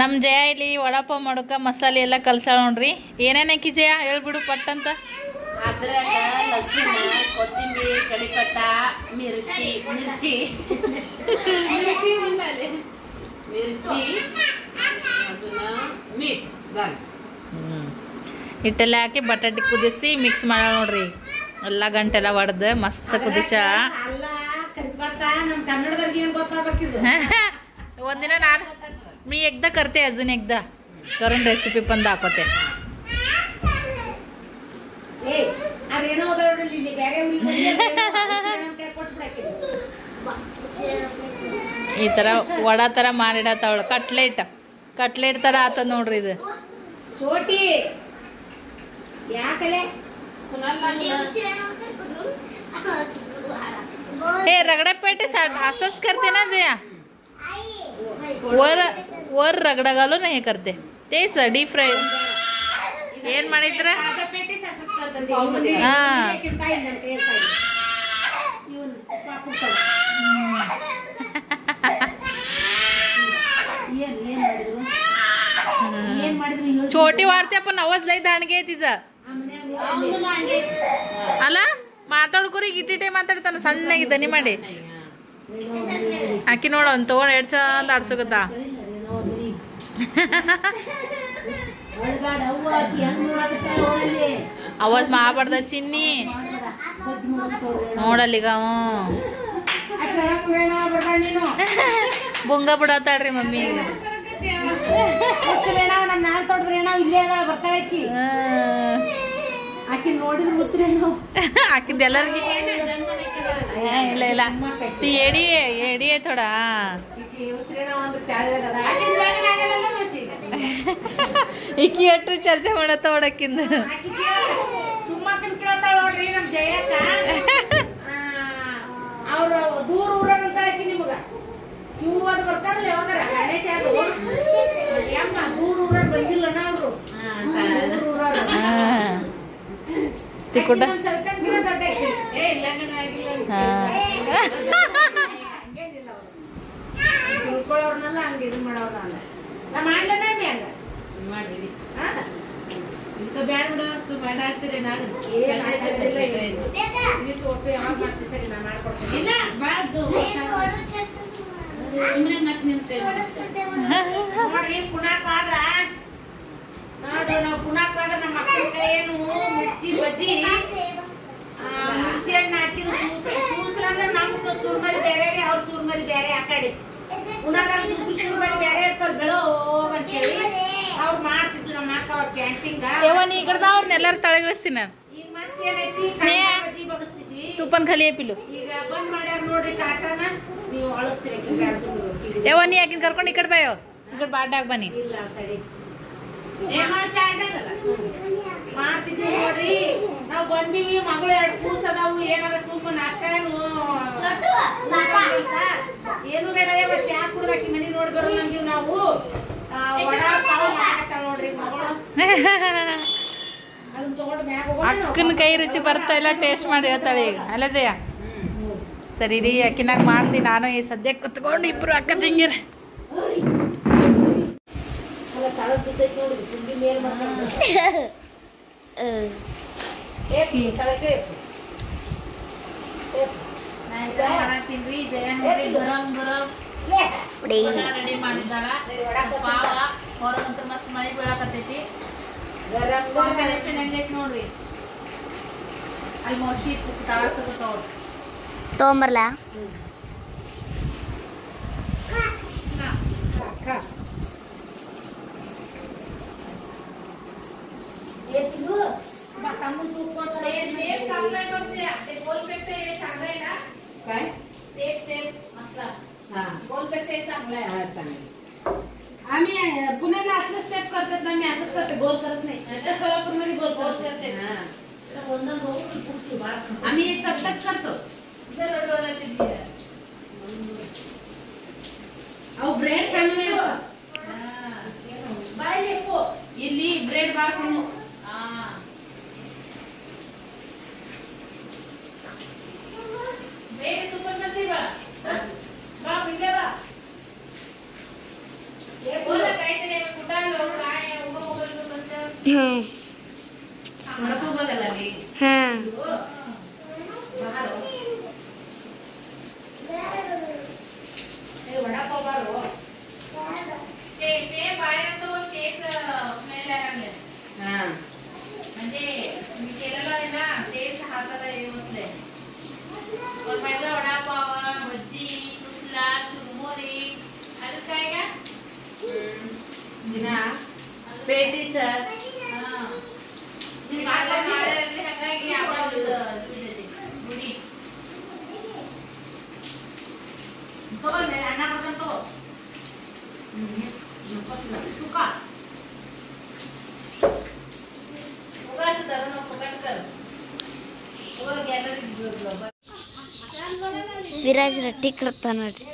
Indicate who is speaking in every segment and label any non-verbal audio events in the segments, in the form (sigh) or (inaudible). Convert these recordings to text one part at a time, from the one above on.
Speaker 1: ನಮ್ಮ ಜಯ ಇಲ್ಲಿ ವಡಾಪ ಮಾಡೋಕೆ ಮಸಾಲೆ ಎಲ್ಲ ಕಲ್ಸಾಳ ನೋಡ್ರಿ. ಏನೇನು ಹಾಕಿ ಜಯ? ಹೇಳ್ಬಿಡು ಪಟ್ಟಂತ.
Speaker 2: ಅದ್ರಾಗ ಲಸಿನ ಕೊತ್ತಂಬರಿ ಕಡಿಪತ್ತ ಮಿರ್ಚಿ ಮಿರ್ಚಿ. ಮಿರ್ಚಿ
Speaker 1: ಹಿಟ್ಟೆಲ್ಲ ಹಾಕಿ ಬಟಾಟೆ ಕುದಿಸಿ ಮಿಕ್ಸ್ ಮಾಡ ನೋಡ್ರಿ. ಎಲ್ಲ ಗಂಟೆಲ್ಲ ಒಡ್ದು ಮಸ್ತ್ ಕುದಿಸ. (laughs) ಒಂದಿನ ನಾನು मी एकदा करते अजून एकदा करून रेसिपी पण दाखवते
Speaker 3: ಏ ಅದೇನೋ ಅದ ನೋಡ್ರಿ ಇಲ್ಲಿ ಬೇರೆ ಊರಿಗೆ ಕೊಟ್ಬಿಡಾಕಿದ್ರು
Speaker 1: ಈ ಥರ ವಡ ಥರ ಮಾಡಿಡತ್ತವಳು ಕಟ್ಲೆಟ್ ಕಟ್ಲೆಟ್ ಥರ ಆತದ ನೋಡ್ರಿ ಇದು
Speaker 3: ಚೋಟಿ ಯಾಕಲೆ
Speaker 1: हे रगडा पेटे सा- असंच करते ना जया वर वर रगडा घालून हे करते तेच डीप फ्राय ಏನ್ ಮಾಡಿದ್ರ ಹಾ
Speaker 3: ಇವನು ಪಾಪುಟ್ಟವ ಏನ್ ಏನ್ ಮಾಡಿದ್ರು ಏನ್ ಮಾಡಿದ್ರು ಇನ್ನೊಂದು
Speaker 1: छोटी वाढते पण आवाज लय दांडगे आहे तिचा
Speaker 3: ಆ ಮನ್ಯಾಗ
Speaker 1: ಅಲ್ಲ ಮಾತಾಡ್ಕೊರಿ ಗಿಟ್ಟಿಟೆ ಮಾತಾಡ್ತಾನ ಸಣ್ಣಗೆ ದನಿ ಮಾಡಿ ಆಕಿ ನೋಡ ಅವ್ನು ತಗೊಂಡು ಎರಡು ಚಂದ ಆಡ್ಸಕತ್ತ? ಅವಾಜ್ ಮಾಡ್ಬಾರ್ದ ಚಿನ್ನಿ? ನೋಡಲ್ಲಿಗ ಬುಂಗ ಬಿಡತ್ತಾಳ್ರಿ ಮಮ್ಮಿ ಆಕಿಂದ ಎಲ್ಲರಿಗೆ ಇಲ್ಲ ಇಲ್ಲ. ती
Speaker 3: ಎಡಿ ಎಡಿ
Speaker 1: ಥೋಡಾ ಅಟ್ರು (laughs) ಚರ್ಚೆ ಮಾಡತ್ತ ಹೊಡಕ್ಕಿಂದ
Speaker 3: ಸುಮ್ಮಕ್ಕನ್ (laughs) ಕೇಳ್ತಾಳ ನೋಡ್ರಿ ನಮ್ಮ ದೂರ ಗಣೇಶ ತಿಳ್ಕೊಳ್ಳೋರ್ನೆಲ್ಲ ಹಂಗೆ ಇದು ಮಾಡೋರ ನಾನು. ನಾ ಮಾಡ್ಲೇನ ಮಿ ಹಂಗ?
Speaker 2: ಮಾಡಿರಿ
Speaker 3: ಹಾ?
Speaker 2: ಇಂತ ಬ್ಯಾಡ ಬಿಡ ಸು ಬೇಡ ಆಗ್ತೀರಿ ನಾನು.
Speaker 3: ಸರಿ ನಾ ಮಾಡ್ಕೊಡ್ತೀನಿ.
Speaker 2: ಇಲ್ಲ ಬಾರ್ದು ಸುಮ್ಮನೆ ಮತ್ತೆ ಕೈ
Speaker 3: ನೋಡ್ರಿ ಪುನಾಕ್ ಆದ್ರ ನೋಡ್ರಿ ನಾವು ಪುನಾಕ್ ಆದ್ರ ನಮ್ಮ ಮಕ್ಕಳ ಏನು ಮಿರ್ಚಿ ಬಜ್ಜಿ. ಮುಂಚೆ ಹಣ್ಣು ಹಾಕಿದ್ರು ಸೂಸರ ಅಂದ್ರೆ ನಮ್ಗೆ ಬೇರೆ ರೀ ಅವ್ರ ಚೂರ್ಮಲ್ ಬೇರೆ ಆ ಕಡೆ ಉಣದಾಗ ಸೂಸಿ ಚೂರ್ಮಲ್ ಇರ್ತಾರೆ ಅವ್ರು ಮಾಡ್ತಿದ್ರು ನಮ್ಮ
Speaker 1: ನಾನು. ಏನೈತಿ ತುಪ್ಪನ್ ಖಾಲಿ ಪಿಲ್ಲು
Speaker 3: ಈಗ
Speaker 1: ನೀ ಯಾಕಿನ ಕರ್ಕೊಂಡು ಈ ಕಡೆ ಬಾಯೋ? ಈ ಕಡೆ ಬಾಡ್ಯಾಗ ಬನ್ನಿ.
Speaker 3: ಮಾಡ್ತಿದ್ವಿ ನೋಡಿ. ನಾವು ಬಂದೀವಿ ಮಗಳು ಎರಡು ಕೂಸ್ ಅದಾವು ಏನಾರ ಸುಮ್ಮನೆ ಅಷ್ಟೇನು ಏನು? ಏನು ಬೇಡ ಯಾವ ಚಾ ಕುಡ್ದಾಕಿ ಮನಿ ನೋಡಿ ಬರಲ್ಲ ಅಂದಿವ್ ನಾವು?
Speaker 1: ಅಕ್ಕನ ಕೈ ರುಚಿ ಬರ್ತಾ ಇಲ್ಲ ಟೇಸ್ಟ್ ಮಾಡಿ ಹೇಳ್ತಾಳೆ ಈಗ. ಅಲ್ಲ ಜಯ? ಸರಿ ರೀ ಅಕ್ಕಿನಾಗ ಮಾಡ್ತೀನಿ. ನಾನು ಈ ಸದ್ಯಕ್ಕೆ ಕುತ್ಕೊಂಡು ಇಬ್ರು ಅಕ್ಕ ತಂಗಿರ (laughs)
Speaker 3: ಅಲ್ಲ ತಳದ್ ಬಿದ್ದೈತ್ ನೋಡ್ರಿ ತಿಂಡಿ ಮೇಲ್ ಮಾಡ್ಕೊಂಡು ಏ ತಳಕ್ಕೆ
Speaker 2: ಮಾಡತ್ತೀನ್ರಿ ಜಯ ನೋಡಿ ಗರಂ ಗರಂ ರೆಡಿ ಮಾಡಿದ್ದಾಳ ಪಾವ ಹೊರಗಂತೂ ಮಸ್ತ್ ಮಳೆ ಬೀಳಾಕತ್ತೈತಿ ಕಾಂಬಿನೇಷನ್ ಹೆಂಗೈತಿ ನೋಡ್ರಿ ಅಲ್ಲಿ ಮೋಶಿ ತಾಳ ಸಿಗುತ್ತಾವ
Speaker 4: ತೊಗೊಂಬರ್ಲಾ
Speaker 2: आम्ही पुण्याला असलं स्टेप करतात ना मी असंच करते गोल करत नाही सोलापूर मध्ये गोल गोल करते आम्ही चपटच करतो ಅವು ಬ್ರೆಡ್ ಸಣ್ಣ
Speaker 3: बाय लेको
Speaker 2: ಇಲ್ಲಿ ಬ್ರೆಡ್ ಭಾಳ ಸಣ್ಣ म्हणजे मी केलेलं आहे ना तेच हाताला हे बसले पण माझा वडापाव भजी सुसला चुरमुरी अजून काय का ಹಾಕಿ ತುಕ
Speaker 4: ವಿರಾಜ್ ರೊಟ್ಟಿ ಕೊಡ್ತಾ ನೋಡ್ರಿ.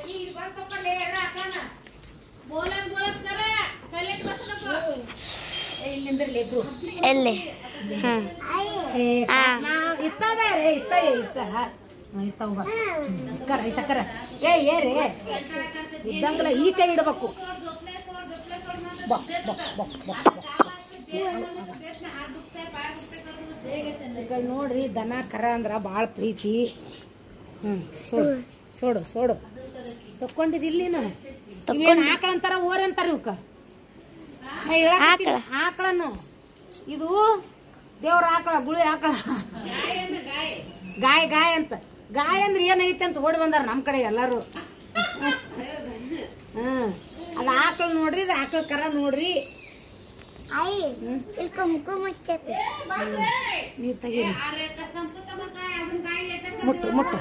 Speaker 4: ಎಲ್ಲಿ?
Speaker 3: ಸಕ್ಕರ. ಏ ಏ ರೀ ಇದ್ದಂಗಲ್ಲ ಈ ಕೈ ಇಡಬೇಕು. ಬಾ ಬಾ ಬಾ ಬಾ ಈಗ ನೋಡ್ರಿ ದನ ಕರ ಅಂದ್ರ ಭಾಳ ಪ್ರೀತಿ. ಹ್ಞೂ ಸೋಡು ಸೋಡು ಸೋಡು. ತಕ್ಕೊಂಡಿದ್ದಿಲ್ಲ ನೀನು. ಇವೇನ್ ಆಕಳ ಅಂತಾರ ಓರ್ ಅಂತಾರ ಇವಕ್ಕ ಆಕಳನ್ನು. ಇದು ದೇವ್ರ ಆಕಳ ಗುಳಿ ಆಕಳ. ಗಾಯ ಗಾಯ ಅಂತ. ಗಾಯ ಅಂದ್ರೆ ಏನೈತೆ ಅಂತ ಓಡಿ ಬಂದಾರ ನಮ್ಮ ಕಡೆ ಎಲ್ಲರೂ. ಹ್ಮ್. ಆಕಳ ನೋಡ್ರಿ ಇದು ಆಕಳ ಕರ ನೋಡ್ರಿ. ನೀವು ತೆಗೀರಿ. ಮುಟ್ಟು ಮುಟ್ಟು.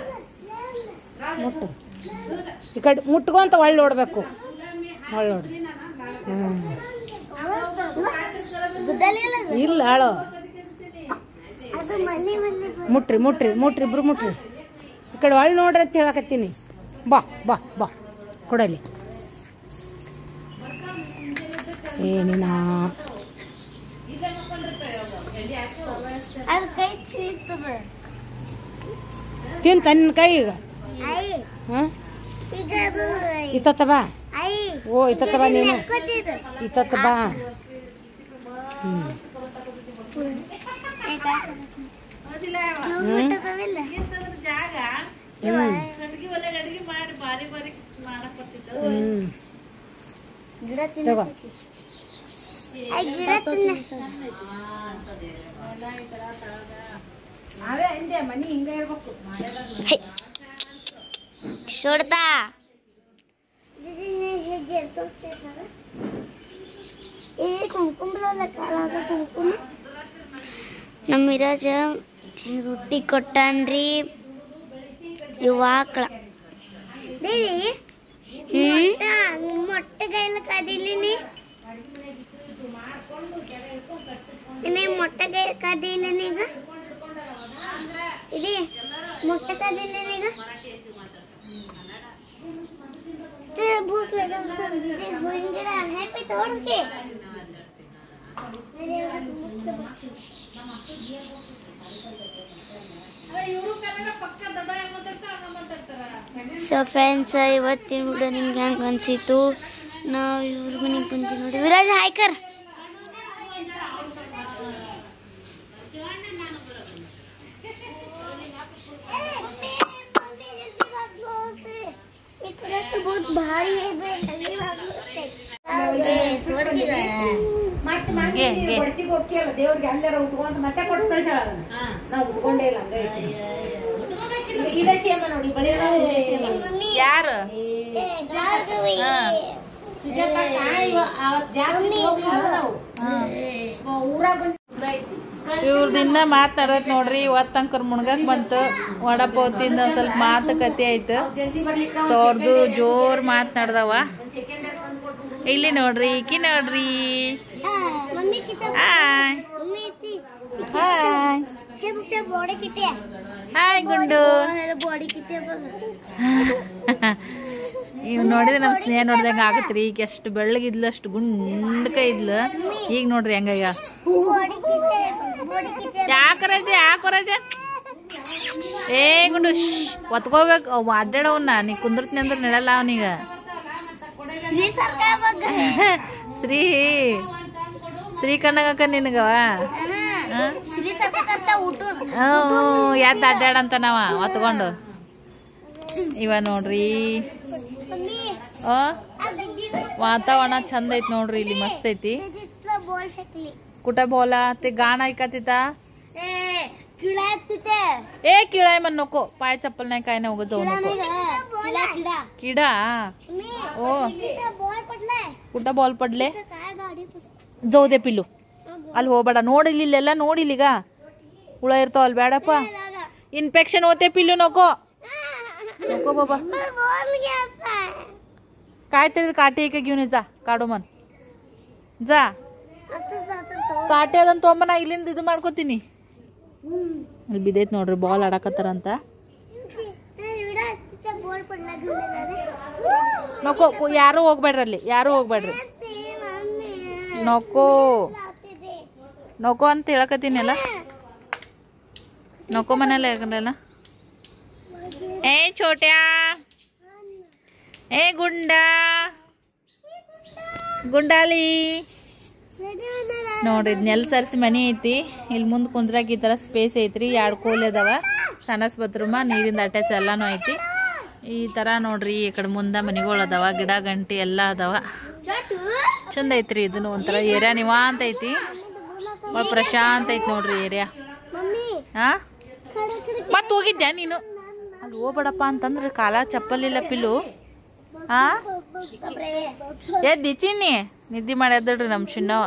Speaker 3: ಮುಟ್ಟು. ಈ ಕಡೆ ಮುಟ್ಕೊಂತ ಒಳ್ಳೆ ನೋಡ್ಬೇಕು. ಒಳ್ಳೆ ನೋಡ್ರಿ. ಇಲ್ಲ ಹಾಳು ಮುಟ್ರಿ ಮುಟ್ರಿ ಮುಟ್ರಿ ಇಬ್ರು ಮುಟ್ರಿ. ಈ ಕಡೆ ಒಳ್ಳೆ ನೋಡ್ರಿ ಅಂತ ಹೇಳಕತ್ತೀನಿ. ಬಾ ಬಾ ಬಾ. ಕೊಡಲಿ. ಏನಿನ? ತಿನ್ ತನ್ನ ಕೈ ಈಗ. ಇತ್ತತ್ತ ಬಾ ಓ ಇತ್ತತ್ತ ಬಾ ನೀನು ಇತ್ತತ್ತ ಬಾ
Speaker 4: ಹ್ಞೂ
Speaker 3: ತಗೋ.
Speaker 4: ನಮ್ಮ ಇರಾಜ ರೊಟ್ಟಿ ಕೊಟ್ಟಾನ್ರಿ. ಇವಾಕ್ಳ ಆಕಳ. ಸೊ ಫ್ರೆಂಡ್ಸ್ ಇವತ್ತಿನ ವಿಡಿಯೋ ನಿಮ್ಗೆ ಹೆಂಗೆ ಅನಿಸಿತು ನಾವು ಇವ್ರ ಮನೆಗೆ ಬಂದು ನೋಡಿ ವಿರಾಜ್ ಹಾಯ್ಕರ್ बहुत भारी है
Speaker 3: ಮತ್ತೆ ಮತ್ತೆ ಬಡ್ಚಿಗೆ ಹೋಗ್ಯಲ್ಲ ದೇವ್ರಿಗೆ ಅಲ್ಲಾರ ಉಟ್ಕೊಂತ ಮತ್ತೆ ಕೊಟ್ಟು ಕಳ್ಸಾಳ ಅದನ್ನ ನಾವು ಉಟ್ಕೊಂಡೇ ಇಲ್ಲ ಹಂಗೆ ಐತಿ. ಇದೇ ಸೇಮ ನೋಡಿ ಬಳಿ ಇದೇ ಸೇಮ
Speaker 1: ಯಾರು?
Speaker 3: ಸುಜಾತ. ಅವತ್ ಜಾತ್ರೆ ಹೋಗ್ಲಿಲ್ಲ ನಾವು. ಊರಾಗ ಬಂದು
Speaker 1: ಇವ್ರದಿಂದ ಮಾತಾಡಕ್ ನೋಡ್ರಿ ಇವತ್ತಂಕರ್ ಮುಣ್ಗಕ್ ಬಂತು. ವಡಪೋತಿಂದ ಸ್ವಲ್ಪ ಮಾತುಕತೆ ಆಯ್ತು. ಸೊ ಅವ್ರದ್ದು ಜೋರ್ ಮಾತನಾಡ್ದವ. ಇಲ್ಲಿ ನೋಡ್ರಿ ಈಕಿ ನೋಡ್ರಿ. ಹಾಯ್ ಹಾಯ್ ಹಾಯ್ ಗುಂಡು. (laughs) ಇವ್ ನೋಡಿದ್ರೆ ನಮ್ಮ ಸ್ನೇಹ ನೋಡ್ದಂಗ ಆಗತ್ರಿ. ಈಗ ಎಷ್ಟು ಬೆಳ್ಳಗಿದ್ಲು ಅಷ್ಟು ಗುಂಡಕ ಇದ್ಲು. ಈಗ ನೋಡ್ರಿ ಹೆಂಗ
Speaker 4: ರಜ
Speaker 1: ಯಾಕೆ ರಜ? ಏ ಗುಂಡು ಒತ್ಕೋಬೇಕು. ಅಡ್ಡಾಡವನ್ನ ನೀ ಕುಂದ್ರತ್ನಿ ಅಂದ್ರೆ ನೆಡಲ್ಲ ಅವನೀಗ.
Speaker 4: ಶ್ರೀ ಸರ್ಕಾರ ಬಗ್ಗೆ
Speaker 1: ಶ್ರೀ ಶ್ರೀ ಕಣ್ಣಗಕ್ಕ ನಿನಗವ?
Speaker 4: ಶ್ರೀ ಸರ್ಕಾರ
Speaker 1: ಯಾದ ಅಡ್ಡಾಡಂತ ನಾವ? ಹೊತ್ಕೊಂಡು ಇವ ನೋಡ್ರಿ. ವಾತಾವರಣ ಚಂದ ಐತಿ ನೋಡ್ರಿ ಇಲ್ಲಿ ಮಸ್ತ್ ಐತಿ. ಕುಟ ಬೋಲ ಗಾಣ ಐಕತಿತ ಏ ಕಿಳಾಯ್ ಮನ್ನೋಕೋ ಪಾಯ ಚಪ್ಪಲ್ನಾಯ್
Speaker 4: ಕಾಯ್ನ ಹೋಗೋ
Speaker 1: ಜೋನೋಕೋ
Speaker 4: ಕಿಡಾ?
Speaker 1: ओ
Speaker 4: ಪುಟ್ಟ ಬಾಲ್
Speaker 1: ಪಡ್ಲೆ ಜೌದೆ ಪಿಲ್ಲು ಅಲ್ಲಿ ಹೋಗ್ಬೇಡ ನೋಡಿಲಿಲ್ಲ ನೋಡಿಲಿಗ ಹುಳ ಇರ್ತಾವ ಅಲ್ಲಿ ಬೇಡಪ್ಪ ಇನ್ಫೆಕ್ಷನ್ ಓತೆ ಪಿಲ್ಲು ನೋಕೋ ನೋಕೋ ಬಾಬಾ ಕಾಯ್ತಿರ ಕಾಟಿ ಈಗ ಗಿವ್ನಿ ಜಾ
Speaker 4: ಕಾಡುಮನ್ ಜಾ
Speaker 1: ಕಾಟಿ ಅದನ್ನ ತೊಂಬನ ಇಲ್ಲಿಂದ ಇದು ಮಾಡ್ಕೋತೀನಿ ಅಲ್ಲಿ ಬಿದ್ದೈತ್ ನೋಡ್ರಿ ಬಾಲ್ ಆಡಕತ್ತಾರಂತ ನೋಕೋ ಯಾರು ಹೋಗ್ಬೇಡ್ರಿ ಅಲ್ಲಿ, ಯಾರು ಹೋಗ್ಬೇಡ್ರಿ. ನೋಕೋ. ನೋಕೋ ಅಂತ ಹೇಳಕತ್ತೀನಿ ಅಲ್ಲ? ನೋಕೋ ಮನೇಲಿ ಯಾಕಂದ್ರಲ್ಲ ಏ ಚೋಟ್ಯಾ ಏ, ಗುಂಡಾ. ಗುಂಡಾಲಿ. ನೋಡ್ರಿ ನೆಲ್ ಸರಿಸಿ ಮನೆ ಐತಿ. ಇಲ್ಲಿ ಮುಂದೆ ಕುಂದ್ರಾಗ ಈ ಥರ ಸ್ಪೇಸ್ ಐತ್ರಿ. ಎರಡು ಕೋಲ್ ಅದಾವ. ಸಣಸ್ ಬತ್ರೂಮ ನೀರಿಂದ ಅಟ್ಯಾಚ್ ಎಲ್ಲಾನು ಐತಿ. ಈ ತರ ನೋಡ್ರಿ, ಈ ಕಡೆ ಮುಂದ ಮನೆಗಳು ಅದಾವ, ಗಿಡ, ಗಂಟಿ ಎಲ್ಲ ಅದಾವ. ಚಂದ ಐತ್ರಿ ಇದನ್ನು ಒಂಥರ ಏರಿಯಾ ನಿವಾಂತ ಐತಿ. ಭಾಳ ಪ್ರಶಾಂತ ಐತಿ ನೋಡ್ರಿ ಏರಿಯಾ. ಹಾಂ ಮತ್ತೆ ಹೋಗಿದ್ಯಾ ನೀನು? ಅಲ್ಲಿ ಹೋಗ್ಬೇಡಪ್ಪ ಅಂತಂದ್ರೆ ಕಾಲ ಚಪ್ಪಲಿಲ್ಲ ಪಿಲ್ಲು. ಹಾಂ ಎದ್ದು ಚಿನ್ನಿ ನಿದ್ದೆ ಮಾಡಿ ಎದ್ದಡ್ರಿ ನಮ್ಮ ಚಿನ್ನವ